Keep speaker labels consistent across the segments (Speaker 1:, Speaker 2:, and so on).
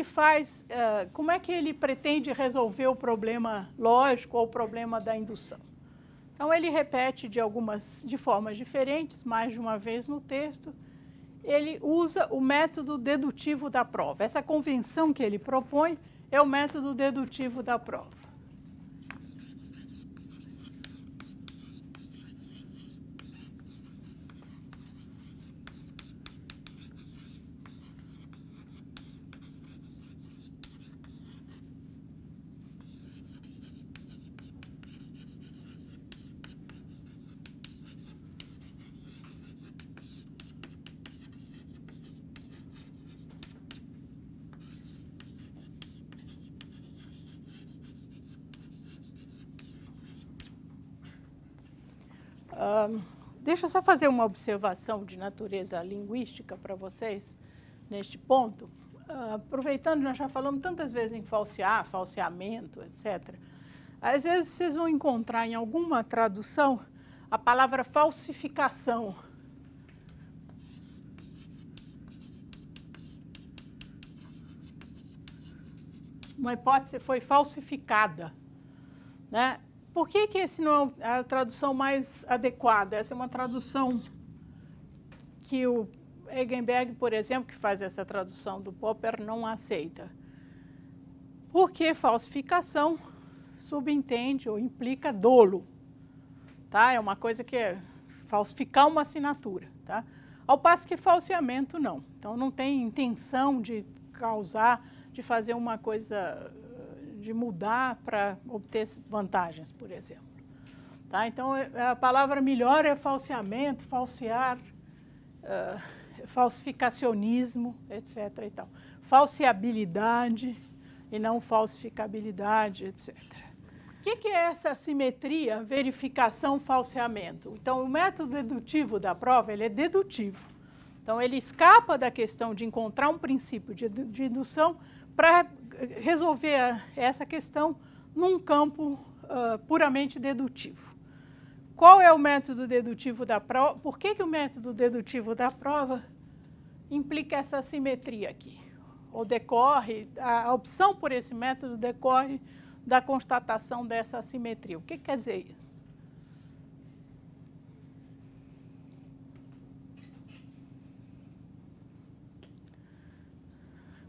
Speaker 1: ele faz, uh, como é que ele pretende resolver o problema lógico ou o problema da indução? Então ele repete de algumas, de formas diferentes, mais de uma vez no texto, ele usa o método dedutivo da prova. Essa convenção que ele propõe é o método dedutivo da prova. Deixa eu só fazer uma observação de natureza linguística para vocês neste ponto. Uh, aproveitando, nós já falamos tantas vezes em falsear, falseamento, etc. Às vezes vocês vão encontrar em alguma tradução a palavra falsificação. Uma hipótese foi falsificada. Né? Por que, que esse não é a tradução mais adequada? Essa é uma tradução que o Egenberg, por exemplo, que faz essa tradução do Popper, não aceita. Porque falsificação subentende ou implica dolo. Tá? É uma coisa que é falsificar uma assinatura. Tá? Ao passo que falseamento não. Então não tem intenção de causar, de fazer uma coisa de mudar para obter vantagens, por exemplo. Tá? Então, é, a palavra melhor é falseamento, falsear, uh, falsificacionismo, etc. E tal. Falseabilidade e não falsificabilidade, etc. O que, que é essa simetria, verificação, falseamento? Então, o método dedutivo da prova ele é dedutivo. Então, ele escapa da questão de encontrar um princípio de, de indução para resolver essa questão num campo uh, puramente dedutivo. Qual é o método dedutivo da prova? Por que, que o método dedutivo da prova implica essa assimetria aqui? Ou decorre, a, opção por esse método decorre da constatação dessa assimetria. O que, que quer dizer isso?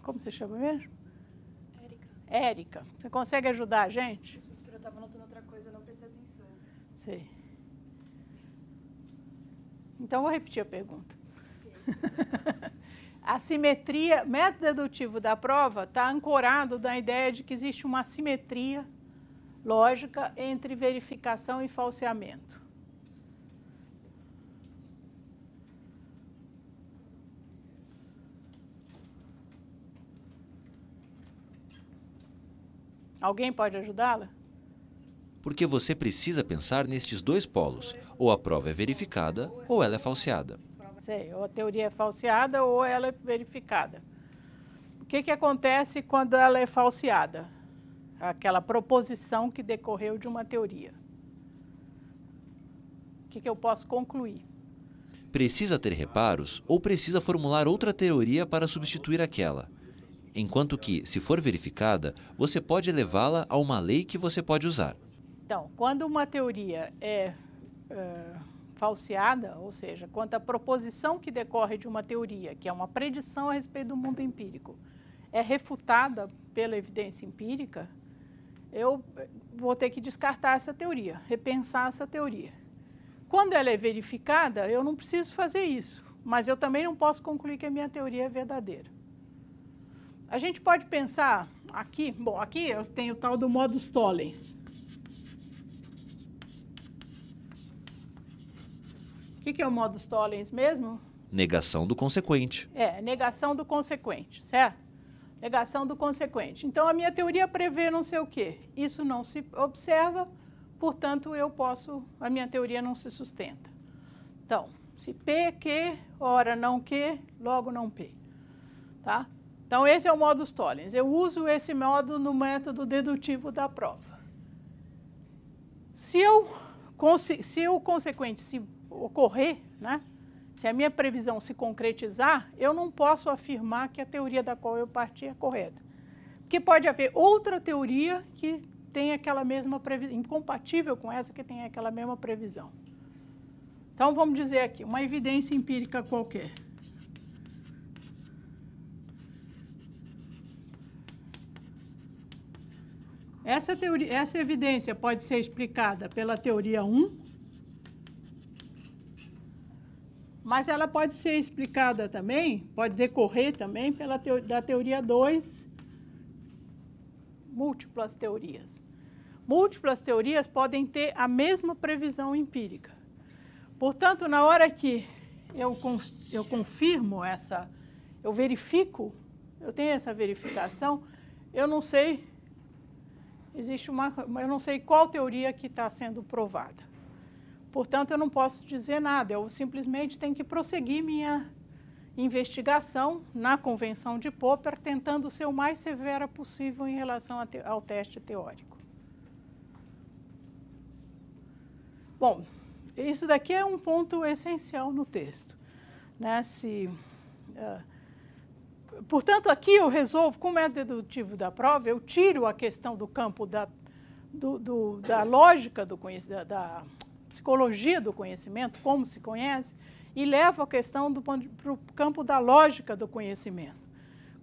Speaker 1: Como você chama mesmo? Érica, você consegue ajudar a gente?
Speaker 2: A professora estava anotando outra coisa, não prestei atenção.
Speaker 1: Sei. Então, vou repetir a pergunta. a simetria, método dedutivo da prova está ancorado na ideia de que existe uma simetria lógica entre verificação e falseamento. Alguém pode ajudá-la?
Speaker 3: Porque você precisa pensar nestes dois polos. Ou a prova é verificada, ou ela é falseada.
Speaker 1: Sei, ou a teoria é falseada, ou ela é verificada. O que, que acontece quando ela é falseada? Aquela proposição que decorreu de uma teoria. O que, que eu posso concluir?
Speaker 3: Precisa ter reparos ou precisa formular outra teoria para substituir aquela enquanto que, se for verificada, você pode levá-la a uma lei que você pode usar.
Speaker 1: Então, quando uma teoria é uh, falseada, ou seja, quando a proposição que decorre de uma teoria, que é uma predição a respeito do mundo empírico, é refutada pela evidência empírica, eu vou ter que descartar essa teoria, repensar essa teoria. Quando ela é verificada, eu não preciso fazer isso, mas eu também não posso concluir que a minha teoria é verdadeira. A gente pode pensar aqui, bom, aqui eu tenho o tal do modus tollens. O que, que é o modus tollens mesmo?
Speaker 3: Negação do consequente.
Speaker 1: É, negação do consequente, certo? Negação do consequente. Então, a minha teoria prevê não sei o quê. Isso não se observa, portanto, eu posso, a minha teoria não se sustenta. Então, se P, Q, ora não Q, logo não P. Tá? Então, esse é o modus tollens. Eu uso esse modo no método dedutivo da prova. Se, eu, se o consequente se ocorrer, né, se a minha previsão se concretizar, eu não posso afirmar que a teoria da qual eu parti é correta. Porque pode haver outra teoria que tem aquela mesma previsão, incompatível com essa que tem aquela mesma previsão. Então, vamos dizer aqui, uma evidência empírica qualquer. Essa, teoria, essa evidência pode ser explicada pela teoria 1, mas ela pode ser explicada também, pode decorrer também pela teo, da teoria 2, múltiplas teorias. Múltiplas teorias podem ter a mesma previsão empírica. Portanto, na hora que eu, eu confirmo essa, eu verifico, eu tenho essa verificação, eu não sei existe uma, eu não sei qual teoria que está sendo provada. Portanto, eu não posso dizer nada, eu simplesmente tenho que prosseguir minha investigação na convenção de Popper, tentando ser o mais severa possível em relação ao teste teórico. Bom, isso daqui é um ponto essencial no texto. Né? Se, uh, portanto, aqui eu resolvo, como é dedutivo da prova, eu tiro a questão do campo da, do, do, da lógica do conhecimento, da psicologia do conhecimento, como se conhece, e levo a questão para o campo da lógica do conhecimento.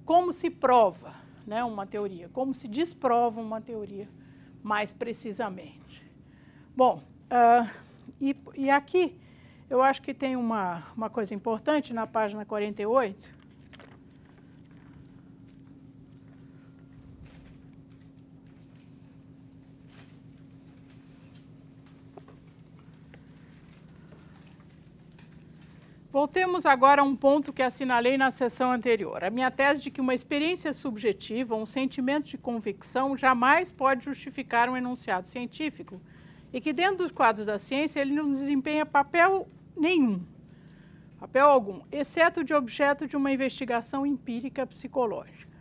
Speaker 1: Como se prova né, uma teoria, como se desprova uma teoria mais precisamente. Bom, uh, e, e aqui eu acho que tem uma, uma coisa importante na página 48, Voltemos agora a um ponto que assinalei na sessão anterior. A minha tese de que uma experiência subjetiva, um sentimento de convicção, jamais pode justificar um enunciado científico e que dentro dos quadros da ciência ele não desempenha papel nenhum, papel algum, exceto de objeto de uma investigação empírica psicológica.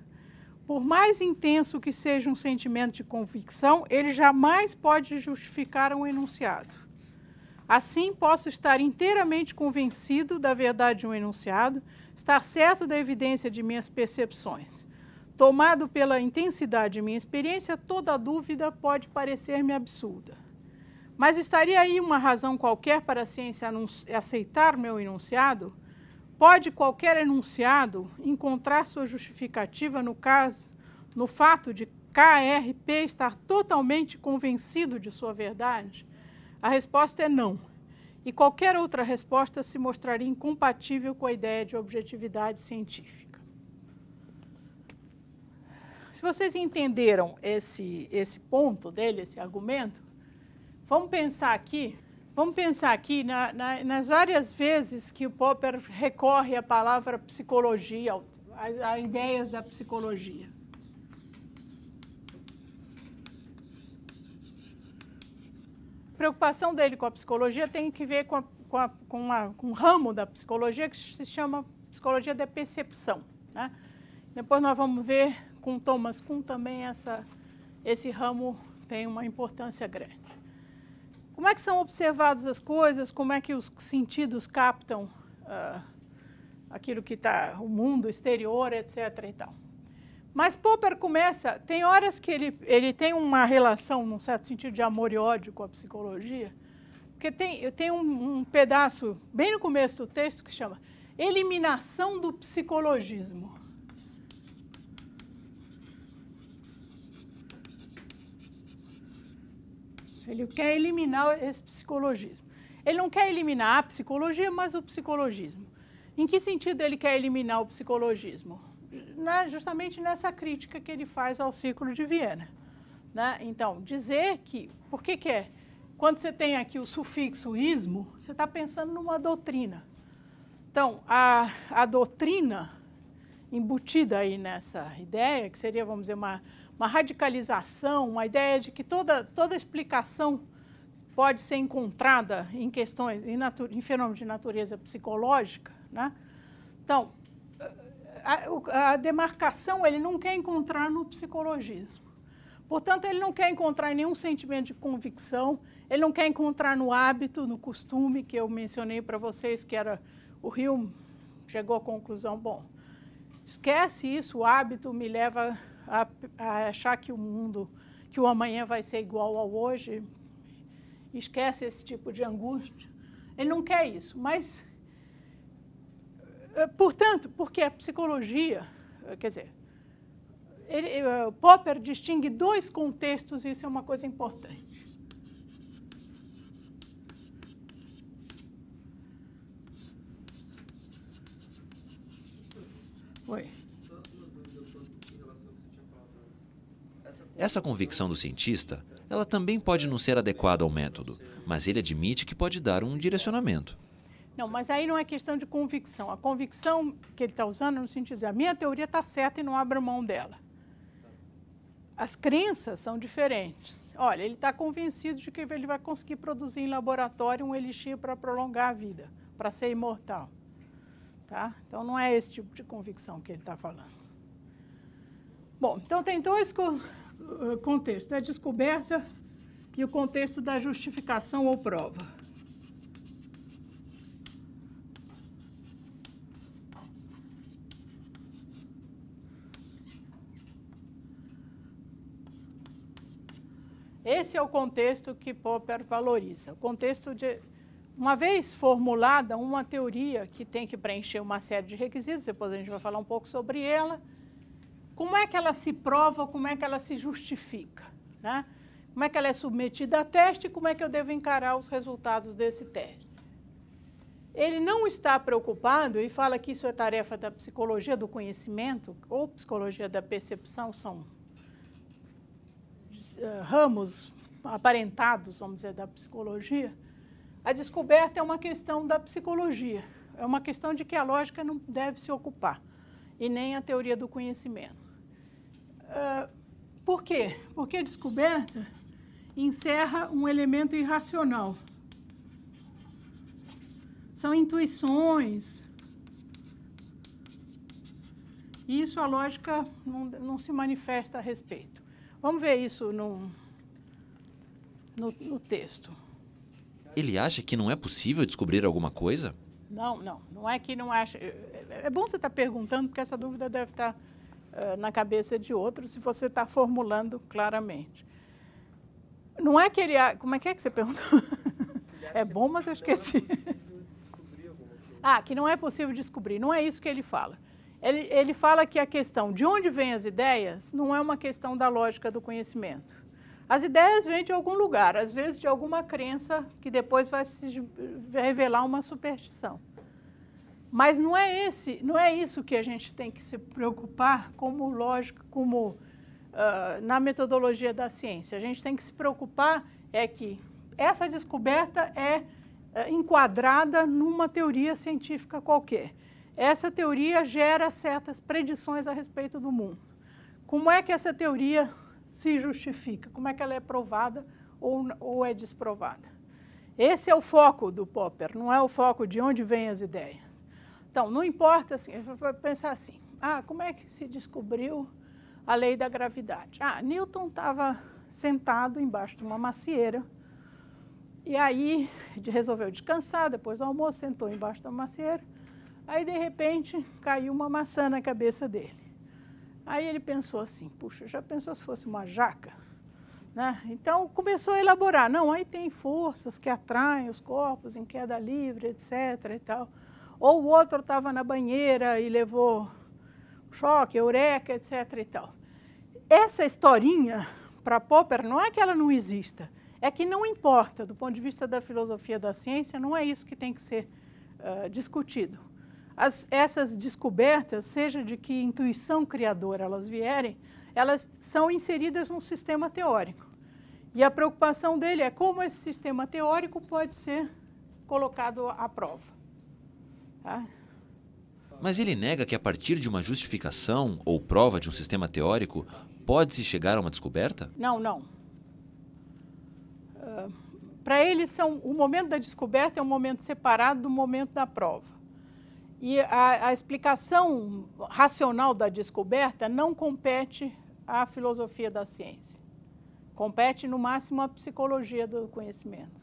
Speaker 1: Por mais intenso que seja um sentimento de convicção, ele jamais pode justificar um enunciado. Assim, posso estar inteiramente convencido da verdade de um enunciado, estar certo da evidência de minhas percepções. Tomado pela intensidade de minha experiência, toda dúvida pode parecer-me absurda. Mas estaria aí uma razão qualquer para a ciência aceitar meu enunciado? Pode qualquer enunciado encontrar sua justificativa no caso, no fato de KRP estar totalmente convencido de sua verdade? A resposta é não. E qualquer outra resposta se mostraria incompatível com a ideia de objetividade científica. Se vocês entenderam esse, esse ponto dele, esse argumento, vamos pensar aqui, vamos pensar aqui na, na, nas várias vezes que o Popper recorre à palavra psicologia, a, a ideias da psicologia. Preocupação dele com a psicologia tem que ver com, a, com, a, com, a, com um ramo da psicologia que se chama psicologia da percepção. Né? Depois nós vamos ver com Thomas Kuhn também essa, esse ramo tem uma importância grande. Como é que são observadas as coisas? Como é que os sentidos captam uh, aquilo que está, o mundo exterior, etc. E tal. Mas Popper começa, tem horas que ele, ele tem uma relação, num certo sentido, de amor e ódio com a psicologia, porque tem, tem um, um pedaço, bem no começo do texto, que chama Eliminação do Psicologismo. Ele quer eliminar esse psicologismo. Ele não quer eliminar a psicologia, mas o psicologismo. Em que sentido ele quer eliminar o psicologismo? Né, justamente nessa crítica que ele faz ao ciclo de Viena. Né? Então, dizer que, por que, que é? Quando você tem aqui o sufixo ismo, você está pensando numa doutrina. Então, a, a doutrina embutida aí nessa ideia, que seria, vamos dizer, uma, uma radicalização, uma ideia de que toda, toda explicação pode ser encontrada em questões, em, em fenômenos de natureza psicológica. Né? Então, a, a demarcação ele não quer encontrar no psicologismo. Portanto, ele não quer encontrar nenhum sentimento de convicção, ele não quer encontrar no hábito, no costume que eu mencionei para vocês, que era o Rio chegou à conclusão, bom, esquece isso, o hábito me leva a, a achar que o mundo, que o amanhã vai ser igual ao hoje, esquece esse tipo de angústia. Ele não quer isso, mas, portanto, porque a psicologia, eh, quer dizer, ele, uh, Popper distingue dois contextos e isso é uma coisa importante. Oi.
Speaker 3: Essa convicção do cientista, ela também pode não ser adequada ao método, mas ele admite que pode dar um direcionamento.
Speaker 1: Não, mas aí não é questão de convicção. A convicção que ele está usando no sentido de a minha teoria está certa e não abro mão dela. As crenças são diferentes. Olha, ele está convencido de que ele vai conseguir produzir em laboratório um elixir para prolongar a vida, para ser imortal. Tá? Então não é esse tipo de convicção que ele está falando. Bom, então tem dois uh, contextos, a descoberta e o contexto da justificação ou prova. Esse é o contexto que Popper valoriza. O contexto de, uma vez formulada uma teoria que tem que preencher uma série de requisitos, depois a gente vai falar um pouco sobre ela, como é que ela se prova, como é que ela se justifica, né? Como é que ela é submetida a teste e como é que eu devo encarar os resultados desse teste. Ele não está preocupado e fala que isso é tarefa da psicologia do conhecimento ou psicologia da percepção, são ramos aparentados, vamos dizer, da psicologia, a descoberta é uma questão da psicologia, é uma questão de que a lógica não deve se ocupar, e nem a teoria do conhecimento. Uh, por quê? Porque a descoberta encerra um elemento irracional. São intuições. E isso a lógica não, não se manifesta a respeito. Vamos ver isso no, no, no texto.
Speaker 3: Ele acha que não é possível descobrir alguma coisa?
Speaker 1: Não, não. Não é que não acha. É, é bom você estar perguntando, porque essa dúvida deve estar uh, na cabeça de outros, se você está formulando claramente. Não é que ele. Como é que é que você perguntou? é bom, mas eu esqueci. ah, que não é possível descobrir. Não é isso que ele fala. Ele, ele fala que a questão de onde vêm as ideias não é uma questão da lógica do conhecimento. As ideias vêm de algum lugar, às vezes de alguma crença que depois vai se revelar uma superstição. Mas não é esse, não é isso que a gente tem que se preocupar como lógica, como uh, na metodologia da ciência. A gente tem que se preocupar é que essa descoberta é uh, enquadrada numa teoria científica qualquer. Essa teoria gera certas predições a respeito do mundo. Como é que essa teoria se justifica? Como é que ela é provada ou, ou é desprovada? Esse é o foco do Popper, não é o foco de onde vêm as ideias. Então, não importa, assim, pensar assim, ah, como é que se descobriu a lei da gravidade? Ah, Newton estava sentado embaixo de uma macieira, e aí resolveu descansar, depois do almoço, sentou embaixo da macieira, Aí, de repente, caiu uma maçã na cabeça dele. Aí ele pensou assim, puxa, já pensou se fosse uma jaca? Né? Então, começou a elaborar. Não, aí tem forças que atraem os corpos em queda livre, etc. E tal. Ou o outro estava na banheira e levou choque, eureka, etc. E tal. Essa historinha, para Popper, não é que ela não exista, é que não importa, do ponto de vista da filosofia da ciência, não é isso que tem que ser uh, discutido as, essas descobertas, seja de que intuição criadora elas vierem, elas são inseridas num sistema teórico. E a preocupação dele é como esse sistema teórico pode ser colocado à prova. Tá?
Speaker 3: Mas ele nega que a partir de uma justificação ou prova de um sistema teórico pode-se chegar a uma descoberta?
Speaker 1: Não, não. Uh, Para ele, são, o momento da descoberta é um momento separado do momento da prova. E a, a, explicação racional da descoberta não compete à filosofia da ciência. Compete, no máximo, à psicologia do conhecimento.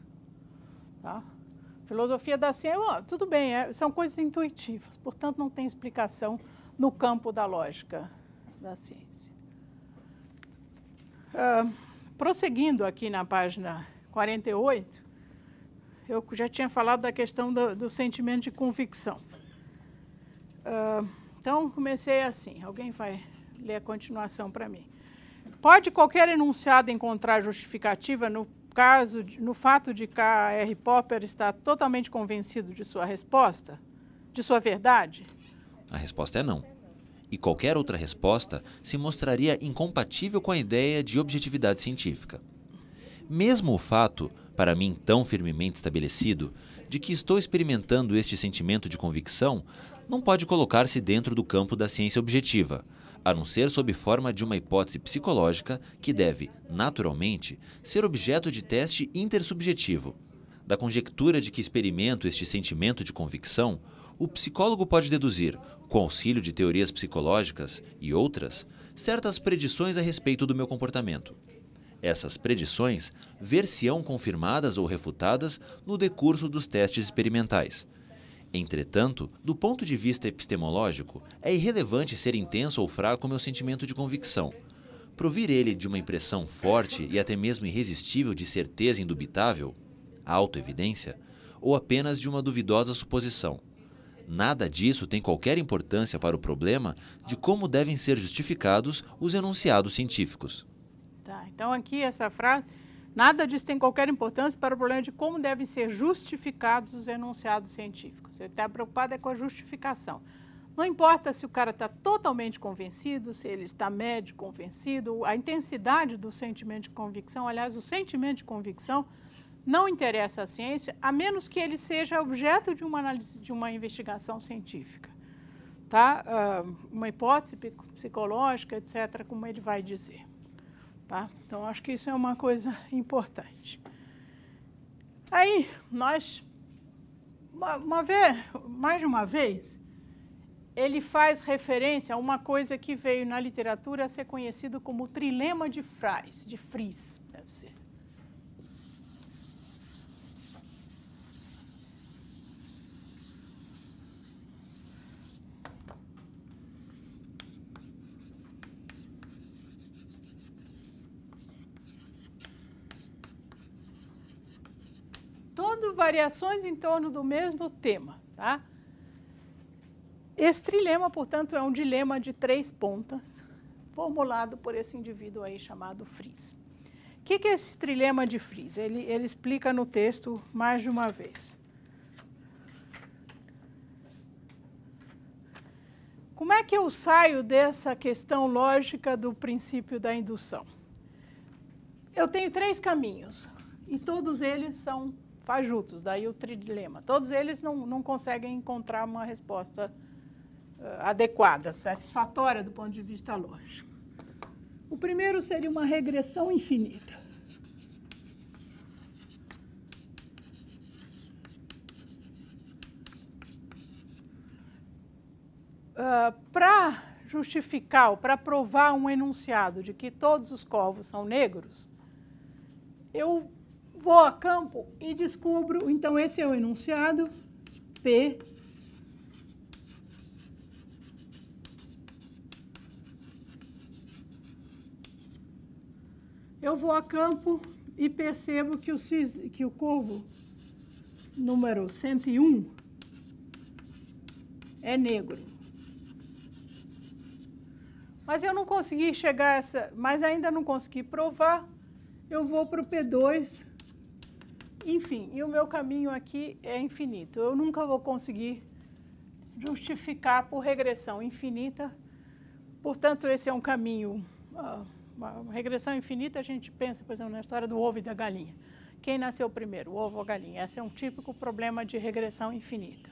Speaker 1: Tá? Filosofia da ciência, tudo bem, é, são coisas intuitivas, portanto não tem explicação no campo da lógica da ciência. Uh, prosseguindo aqui na página 48, eu já tinha falado da questão do, do sentimento de convicção. Uh, então, comecei assim. Alguém vai ler a continuação para mim. Pode qualquer enunciado encontrar justificativa no caso, no fato de K.R. Popper estar totalmente convencido de sua resposta, de sua verdade?
Speaker 3: A resposta é não. E qualquer outra resposta se mostraria incompatível com a ideia de objetividade científica. Mesmo o fato, para mim tão firmemente estabelecido, de que estou experimentando este sentimento de convicção, não pode colocar-se dentro do campo da ciência objetiva, a não ser sob forma de uma hipótese psicológica que deve, naturalmente, ser objeto de teste intersubjetivo. Da conjectura de que experimento este sentimento de convicção, o psicólogo pode deduzir, com auxílio de teorias psicológicas e outras, certas predições a respeito do meu comportamento. Essas predições ver-se-ão confirmadas ou refutadas no decurso dos testes experimentais Entretanto, do ponto de vista epistemológico, é irrelevante ser intenso ou fraco o meu sentimento de convicção. Provir ele de uma impressão forte e até mesmo irresistível de certeza indubitável, autoevidência, ou apenas de uma duvidosa suposição. Nada disso tem qualquer importância para o problema de como devem ser justificados os enunciados científicos.
Speaker 1: Tá, então aqui essa frase Nada disso tem qualquer importância para o problema de como devem ser justificados os enunciados científicos. Você está preocupado é com a justificação. Não importa se o cara está totalmente convencido, se ele está médio convencido, a intensidade do sentimento de convicção, aliás, o sentimento de convicção não interessa à ciência, a menos que ele seja objeto de uma análise, de uma investigação científica. Tá? Uh, uma hipótese psicológica, etc., como ele vai dizer. Tá? Então, acho que isso é uma coisa importante. Aí, nós, uma, uma vez, mais de uma vez, ele faz referência a uma coisa que veio na literatura a ser conhecido como trilema de Fries, de Fries, deve ser. Variações em torno do mesmo tema. Tá? Esse trilema, portanto, é um dilema de três pontas, formulado por esse indivíduo aí chamado Fries. O que, que é esse trilema de Fries? Ele, ele explica no texto mais de uma vez. Como é que eu saio dessa questão lógica do princípio da indução? Eu tenho três caminhos e todos eles são fajutos, daí o trilema. Todos eles não, não conseguem encontrar uma resposta uh, adequada, satisfatória do ponto de vista lógico. O primeiro seria uma regressão infinita. Uh, para justificar para provar um enunciado de que todos os corvos são negros, eu vou a campo e descubro, então esse é o enunciado, P. Eu vou a campo e percebo que o, cis, que o corvo número 101 é negro. Mas eu não consegui chegar a essa, mas ainda não consegui provar, eu vou para o P2 enfim, e o meu caminho aqui é infinito. Eu nunca vou conseguir justificar por regressão infinita. Portanto, esse é um caminho. Uh, uma regressão infinita, a gente pensa, por exemplo, na história do ovo e da galinha. Quem nasceu primeiro, o ovo ou a galinha? Esse é um típico problema de regressão infinita.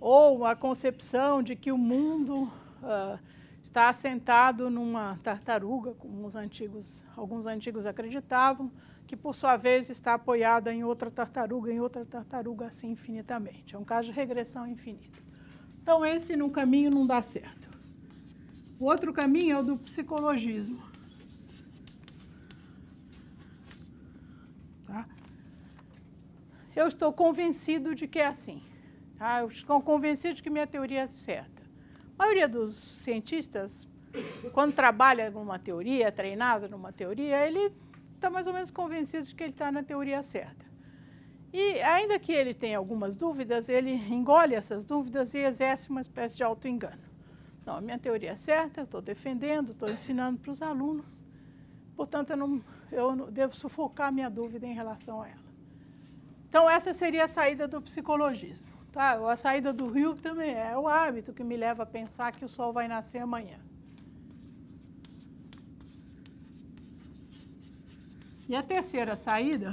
Speaker 1: Ou a concepção de que o mundo uh, está assentado numa tartaruga, como os antigos, alguns antigos acreditavam, que por sua vez está apoiada em outra tartaruga, em outra tartaruga, assim infinitamente. É um caso de regressão infinita. Então, esse num caminho não dá certo. O outro caminho é o do psicologismo. Tá? eu estou convencido de que é assim. Tá? Eu estou convencido de que minha teoria é certa. A maioria dos cientistas, quando trabalha numa teoria, treinado numa teoria, ele está mais ou menos convencido de que ele está na teoria certa. E ainda que ele tenha algumas dúvidas, ele engole essas dúvidas e exerce uma espécie de auto-engano. Não, a minha teoria é certa, eu estou defendendo, estou ensinando para os alunos, portanto, eu não, eu não devo sufocar minha dúvida em relação a ela. Então, essa seria a saída do psicologismo. Tá? A saída do rio também é o hábito que me leva a pensar que o sol vai nascer amanhã. E a terceira saída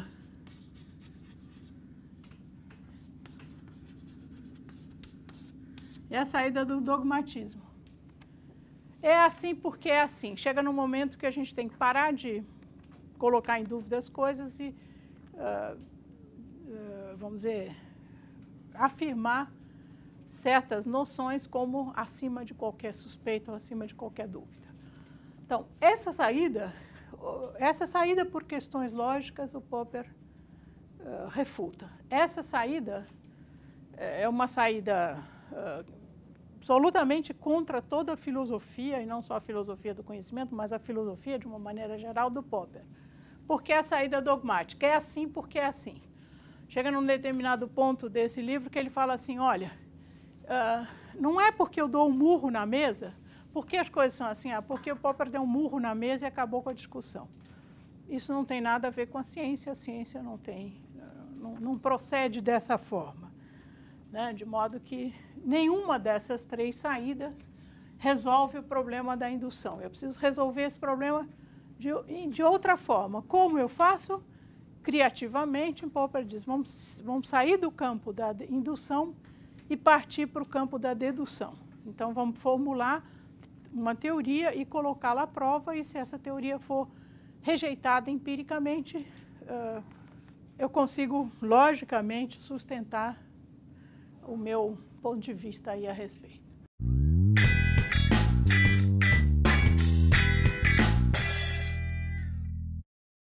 Speaker 1: é a saída do dogmatismo. É assim porque é assim. Chega num momento que a gente tem que parar de colocar em dúvida as coisas e, uh, uh, vamos dizer, afirmar certas noções como acima de qualquer suspeita ou acima de qualquer dúvida. Então, essa saída, essa saída por questões lógicas, o Popper uh, refuta. Essa saída é uma saída absolutamente contra toda a filosofia, e não só a filosofia do conhecimento, mas a filosofia de uma maneira geral do Popper. Porque a saída dogmática é assim porque é assim. Chega num determinado ponto desse livro que ele fala assim, olha, uh, não é porque eu dou um murro na mesa, porque as coisas são assim, ah, porque o Popper deu um murro na mesa e acabou com a discussão. Isso não tem nada a ver com a ciência, a ciência não tem, não, não procede dessa forma. Né? De modo que nenhuma dessas três saídas resolve o problema da indução. Eu preciso resolver esse problema de, de outra forma. Como eu faço? Criativamente, Popper diz, vamos, vamos sair do campo da indução e partir para o campo da dedução. Então, vamos formular uma teoria e colocá-la à prova, e se essa teoria for rejeitada empiricamente, uh, eu consigo, logicamente, sustentar o meu ponto de vista aí a respeito.